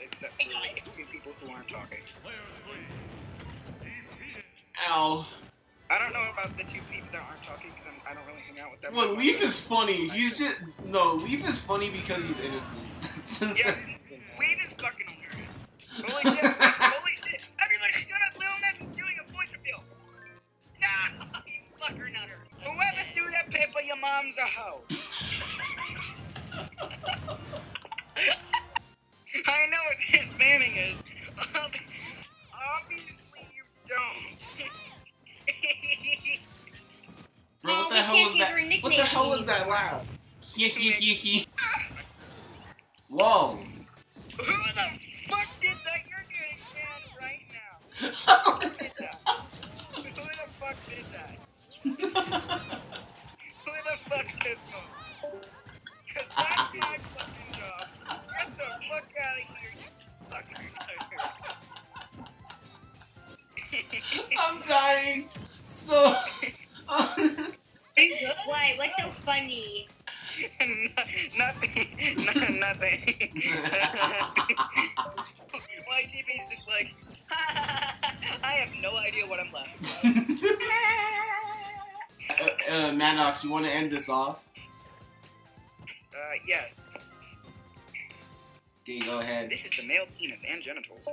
except for two people who aren't talking. Ow. I don't know about the two people that aren't talking because I don't really hang out with them. Well, Leaf is funny. He's just no. Leaf is funny because he's innocent. Yeah, Leaf is fucking hilarious. Holy shit! Holy shit! Everybody shut up! Lil Nas is doing a voice reveal. Nah, you fucker nutter. Whoever threw that paper, your mom's a hoe. dance spamming is. Obviously, you don't. Bro, what Oh, the hell was that? What the hell was that anymore. laugh? He he he he. Whoa. Who the fuck did that? You're getting banned right now. Who did that? Who the fuck did that? I'm dying. So. Why? What's so funny? nothing. No, nothing. My TV is just like, I have no idea what I'm laughing about. uh, uh, Maddox, you want to end this off? Uh, yes. Okay, go ahead. This is the male penis and genitals.